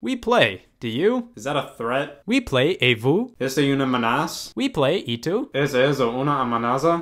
Wii Play. Do you? Is that a threat? Wii Play. Et vous? Esta una menace? Wii Play. Ito? tu? Esa es una amenaza?